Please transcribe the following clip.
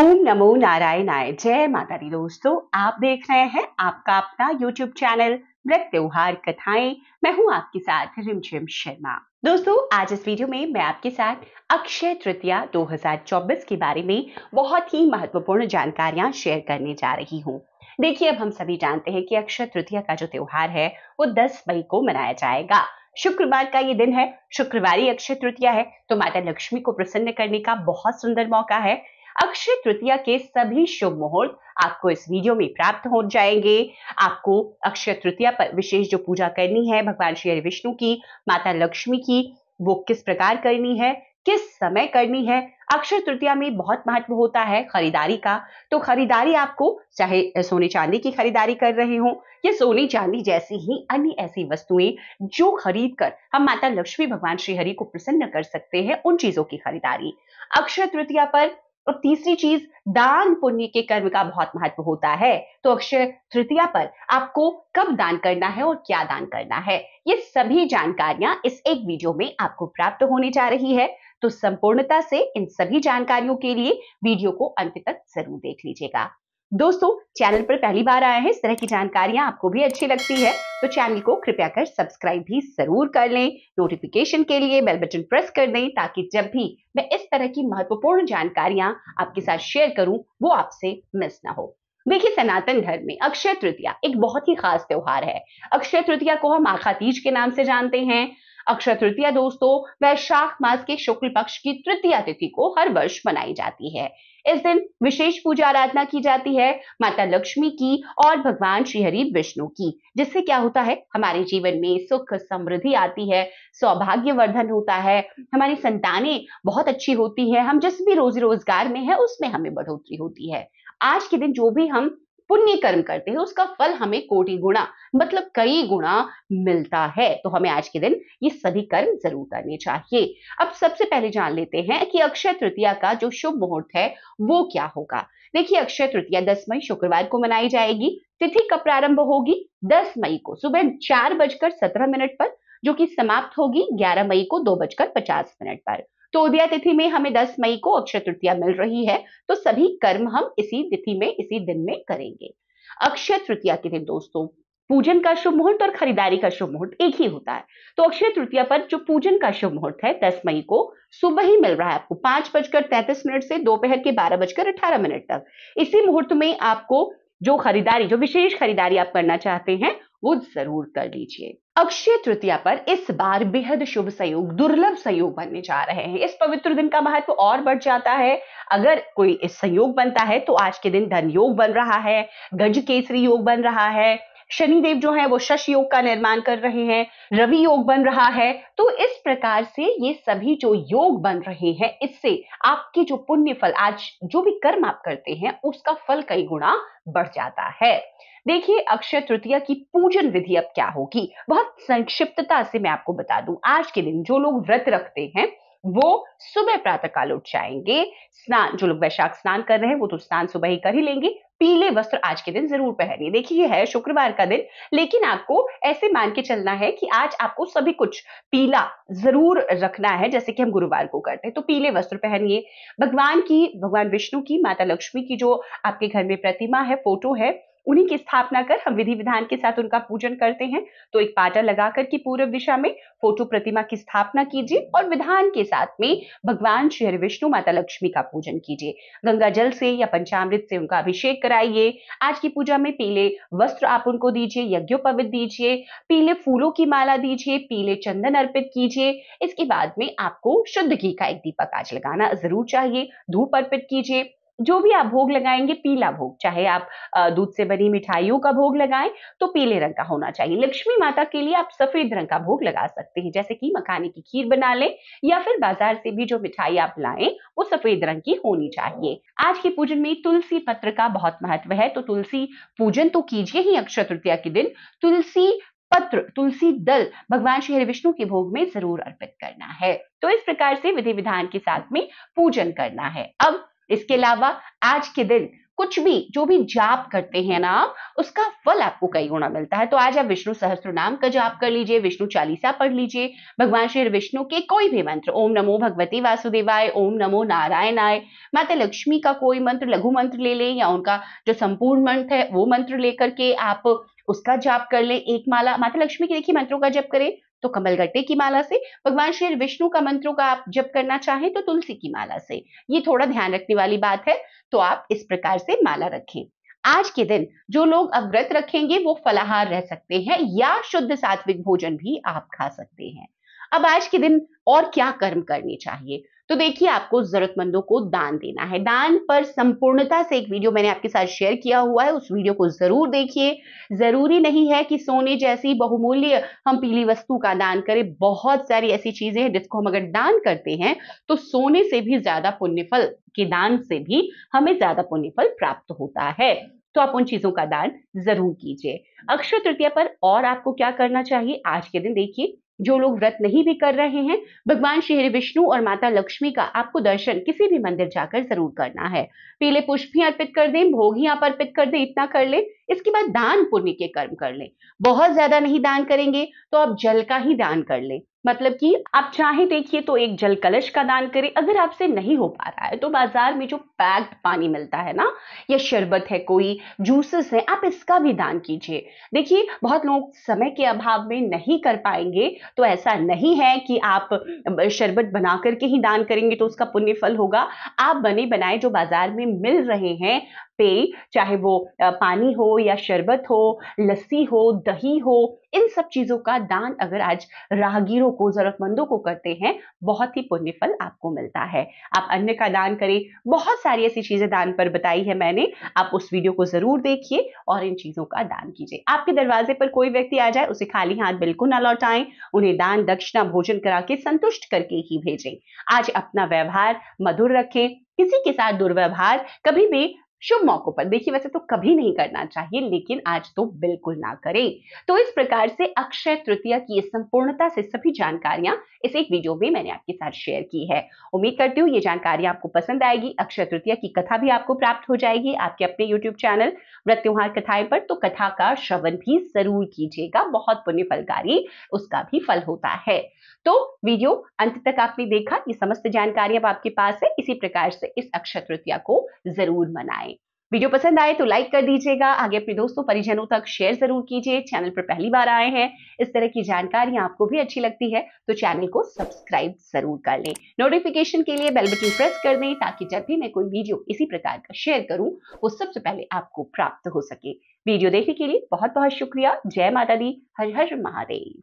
ओम नमो नारायणाय। जय माता दी दोस्तों, आप देख रहे हैं आपका अपना YouTube चैनल व्रत त्योहार कथाएँ। मैं हूँ आपके साथ रिमझिम शर्मा। दोस्तों, आज इस वीडियो में मैं आपके साथ अक्षय तृतीया 2024 के बारे में बहुत ही महत्वपूर्ण जानकारियाँ शेयर करने जा रही हूँ। देखिए, अब हम सभी जानते हैं कि अक्षय तृतीया का जो त्योहार है, वो 10 मई को मनाया जाएगा। शुक्रवार का ये दिन है। शुक्रवारी अक्षय तृतीया है तो माता लक्ष्मी को प्रसन्न करने का बहुत सुंदर मौका है। अक्षय तृतीया के सभी शुभ मुहूर्त आपको इस वीडियो में प्राप्त हो जाएँगे। आपको अक्षय तृतीया पर विशेष जो पूजा करनी है, भगवान श्री विष्णु की, माता लक्ष्मी की, वो किस प्रकार करनी है, किस समय करनी है, अक्षय तृतीया में बहुत महत्व होता है खरीदारी का। तो खरीदारी आपको चाहे सोने चांदी की खरीदारी कर रहे हो या सोने चांदी जैसी ही अन्य ऐसी वस्तुएँ जो खरीद कर हम माता लक्ष्मी भगवान श्री हरि को प्रसन्न कर सकते हैं, उन चीज़ों की खरीदारी। अक्षय तृतीया पर और तीसरी चीज़, दान पुण्य के कर्म का बहुत महत्व होता है। तो अक्षय, तृतीया पर, आपको कब दान करना है और क्या दान करना है? ये सभी जानकारियाँ इस एक वीडियो में आपको प्राप्त होने जा रही है। तो संपूर्णता से इन सभी जानकारियों के लिए वीडियो को अंत तक ज़रूर देख लीजिएगा। दोस्तों चैनल पर पहली बार आए हैं, इस तरह की जानकारियाँ आपको भी अच्छी लगती है तो चैनल को कृपया कर सब्सक्राइब भी ज़रूर कर लें। नोटिफिकेशन के लिए बेल बटन प्रेस कर दें, ताकि जब भी मैं इस तरह की महत्वपूर्ण जानकारियाँ आपके साथ शेयर करूँ, वो आपसे मिस ना हो। देखिए, सनातन धर्म में अक्षय तृतीया एक बहुत ही खास त्योहार है। अक्षय तृतीया को हम आखा तीज के नाम से जानते हैं। अक्षय तृतीया दोस्तों वैशाख मास के शुक्ल पक्ष की तृतीया तिथि को हर वर्ष मनाई जाती है। इस दिन विशेष पूजा आराधना की जाती है, माता लक्ष्मी की और भगवान श्रीहरि विष्णु की, जिससे क्या होता है, हमारे जीवन में सुख समृद्धि आती है सौभाग्य वर्धन होता है, हमारी संतानें बहुत अच्छी होती है, हम जिस भी रोजी रोज़गार में है, उसमें हमें बढ़ोतरी होती है। आज के दिन जो भी हम पुण्य कर्म करते हैं, उसका फल हमें कोटि गुणा मतलब कई गुणा मिलता है। तो हमें आज के दिन ये सभी कर्म ज़रूर करने चाहिए। अब सबसे पहले जान लेते हैं कि अक्षय तृतीया का जो शुभ मुहूर्त है, वो क्या होगा? देखिए, अक्षय तृतीया दस मई शुक्रवार को मनाई जाएगी, तिथि कब प्रारंभ होगी दस मई को, सुबह चार बजकर सत्रह मिनट पर, जो कि समाप्त होगी ग्यारह मई को दो बजकर पचास मिनट पर। तो उदया तिथि में हमें 10 मई को अक्षय तृतीया मिल रही है। तो सभी कर्म हम इसी तिथि में, इसी दिन में करेंगे। अक्षय तृतीया के दिन दोस्तों, पूजन का शुभ मुहूर्त और खरीदारी का शुभ मुहूर्त एक ही होता है। तो अक्षय तृतीया पर जो पूजन का शुभ मुहूर्त है, दस मई को, सुबह ही मिल रहा है आपको पाँच बजकर तैतीस मिनट से, दोपहर के बारह बजकर अठारह मिनट तक। इसी मुहूर्त में आपको जो खरीदारी, जो विशेष खरीदारी आप करना चाहते हैं, वो ज़रूर कर लीजिए। अक्षय तृतीया पर इस बार बेहद शुभ संयोग, दुर्लभ संयोग बनने जा रहे हैं। इस पवित्र दिन का महत्व और बढ़ जाता है। अगर कोई इस संयोग बनता है तो आज के दिन धन योग बन रहा है, गज केसरी योग बन रहा है, शनिदेव जो है वो शश योग का निर्माण कर रहे हैं, रवि योग बन रहा है तो इस प्रकार से ये सभी जो योग बन रहे हैं, इससे आपके जो पुण्य फल, आज जो भी कर्म आप करते हैं, उसका फल कई गुणा बढ़ जाता है। देखिए, अक्षय तृतीया की पूजन विधि अब क्या होगी? बहुत संक्षिप्तता से मैं आपको बता दूँ। आज के दिन जो लोग व्रत रखते हैं, वो सुबह प्रातः काल उठ जाएँगे। स्नान, जो लोग वैशाख स्नान कर रहे हैं, वो तो स्नान सुबह ही कर ही लेंगे। पीले वस्त्र आज के दिन ज़रूर पहनिए। देखिए है शुक्रवार का दिन, लेकिन आपको ऐसे मान के चलना है कि आज आपको सभी कुछ पीला ज़रूर रखना है, जैसे कि हम गुरुवार को करते हैं तो पीले वस्त्र पहनिए। भगवान की, भगवान विष्णु की, माता लक्ष्मी की जो आपके घर में प्रतिमा है, फ़ोटो है उन्हीं की स्थापना कर हम विधि विधान के साथ उनका पूजन करते हैं। तो एक पाटा लगाकर की पूर्व दिशा में फ़ोटो प्रतिमा की स्थापना कीजिए और विधान के साथ में भगवान श्री हरि विष्णु माता लक्ष्मी का पूजन कीजिए। गंगा जल से या पंचामृत से उनका अभिषेक कराइए। आज की पूजा में पीले वस्त्र आप उनको दीजिए यज्ञोपवित दीजिए, पीले फूलों की माला दीजिए, पीले चंदन अर्पित कीजिए। इसके बाद में आपको शुद्ध घी का एक दीपक आज लगाना ज़रूर चाहिए। धूप अर्पित कीजिए। जो भी आप भोग लगाएँगे, पीला भोग, चाहे आप दूध से बनी मिठाइयों का भोग लगाएँ तो पीले रंग का होना चाहिए। लक्ष्मी माता के लिए आप सफ़ेद रंग का भोग लगा सकते हैं, जैसे कि मखाने की खीर बना लें, या फिर बाज़ार से भी जो मिठाई आप लाएँ, वो सफ़ेद रंग की होनी चाहिए। आज के पूजन में तुलसी पत्र का बहुत महत्व है तो तुलसी पूजन तो कीजिए ही अक्षय तृतीया के दिन। तुलसी पत्र, तुलसी दल भगवान श्री विष्णु के भोग में ज़रूर अर्पित करना है। तो इस प्रकार से विधि विधान के साथ में पूजन करना है। अब इसके अलावा आज के दिन कुछ भी, जो भी जाप करते हैं ना, उसका फल आपको कई गुणा मिलता है। तो आज आप विष्णु सहस्त्र नाम का जाप कर लीजिए, विष्णु चालीसा पढ़ लीजिए, भगवान श्री विष्णु के कोई भी मंत्र, ओम नमो भगवती वासुदेवाय, ओम नमो नारायणाय, माता लक्ष्मी का कोई मंत्र, लघु मंत्र ले लें या उनका जो संपूर्ण मंत्र है, वो मंत्र लेकर के आप उसका जाप कर ले, एक माला, माता लक्ष्मी के देखिए मंत्रों का जप करें तो कमल गट्टे की माला से, भगवान श्री विष्णु का मंत्रों का आप जप करना चाहें तो तुलसी की माला से। ये थोड़ा ध्यान रखने वाली बात है तो आप इस प्रकार से माला रखें। आज के दिन जो लोग अव्रत रखेंगे वो फलाहार रह सकते हैं या शुद्ध सात्विक भोजन भी आप खा सकते हैं। अब आज के दिन और क्या कर्म करनी चाहिए? तो देखिए, आपको जरूरतमंदों को दान देना है। दान पर संपूर्णता से एक वीडियो मैंने आपके साथ शेयर किया हुआ है। उस वीडियो को ज़रूर देखिए। ज़रूरी नहीं है कि सोने जैसी बहुमूल्य हम पीली वस्तु का दान करें। बहुत सारी ऐसी चीज़ें हैं जिसको हम अगर दान करते हैं तो सोने से भी ज़्यादा पुण्यफल के दान से भी हमें ज़्यादा पुण्यफल प्राप्त होता है। तो आप उन चीज़ों का दान ज़रूर कीजिए। अक्षय तृतीया पर और आपको क्या करना चाहिए? आज के दिन देखिए जो लोग व्रत नहीं भी कर रहे हैं, भगवान श्री विष्णु और माता लक्ष्मी का आपको दर्शन किसी भी मंदिर जाकर ज़रूर करना है। पीले पुष्प भी अर्पित कर दें, भोग ही आप अर्पित कर दें, इतना कर लें, इसके बाद दान पुण्य के कर्म कर लें। बहुत ज़्यादा नहीं दान करेंगे तो आप जल का ही दान कर ले। मतलब कि आप चाहे देखिए तो एक जल कलश का दान करें। अगर आपसे नहीं हो पा रहा है तो बाज़ार में जो पैक्ड पानी मिलता है ना, या शरबत है कोई, जूसेस है, आप इसका भी दान कीजिए। देखिए, बहुत लोग समय के अभाव में नहीं कर पाएँगे तो ऐसा नहीं है कि आप शरबत बना करके ही दान करेंगे तो उसका पुण्य फल होगा। आप बने बनाए जो बाज़ार में मिल रहे हैं पेय चाहे वो पानी हो या शरबत हो, लस्सी हो, दही हो, इन सब चीज़ों का दान अगर आज राहगीरों को, जरूरतमंदों को करते हैं, बहुत ही पुण्य फल आपको मिलता है। आप अन्य का दान करें, बहुत सारी ऐसी चीज़ें दान पर बताई है मैंने, आप उस वीडियो को ज़रूर देखिए और इन चीज़ों का दान कीजिए। आपके दरवाजे पर कोई व्यक्ति आ जाए, उसे खाली हाथ बिल्कुल ना लौटाएँ, उन्हें दान, दक्षिणा, भोजन करा के संतुष्ट करके ही भेजें। आज अपना व्यवहार मधुर रखें, किसी के साथ दुर्व्यवहार कभी भी शुभ मौकों पर। देखिए, वैसे तो कभी नहीं करना चाहिए, लेकिन आज तो बिल्कुल ना करें। तो इस प्रकार से अक्षय तृतीया की संपूर्णता से सभी जानकारियाँ इस एक वीडियो में मैंने आपके साथ शेयर की है। उम्मीद करती हूँ ये जानकारी आपको पसंद आएगी। अक्षय तृतीया की कथा भी आपको प्राप्त हो जाएगी आपके अपने यूट्यूब चैनल व्रत त्योहार कथाएँ पर। तो कथा का श्रवण भी ज़रूर कीजिएगा। बहुत पुण्य फलकारी उसका भी फल होता है। तो वीडियो अंत तक आपने देखा। ये समस्त जानकारी अब आपके पास है। इसी प्रकार से इस अक्षय तृतीया को ज़रूर मनाएँ। वीडियो पसंद आए तो लाइक कर दीजिएगा। आगे अपने दोस्तों, परिजनों तक शेयर ज़रूर कीजिए। चैनल पर पहली बार आए हैं, इस तरह की जानकारी आपको भी अच्छी लगती है तो चैनल को सब्सक्राइब ज़रूर कर लें। नोटिफिकेशन के लिए बेल बटन प्रेस कर दें, ताकि जब भी मैं कोई वीडियो इसी प्रकार का शेयर करूँ, वो सबसे पहले आपको प्राप्त हो सके। वीडियो देखने के लिए बहुत बहुत शुक्रिया। जय माता दी। हर हर महादेव।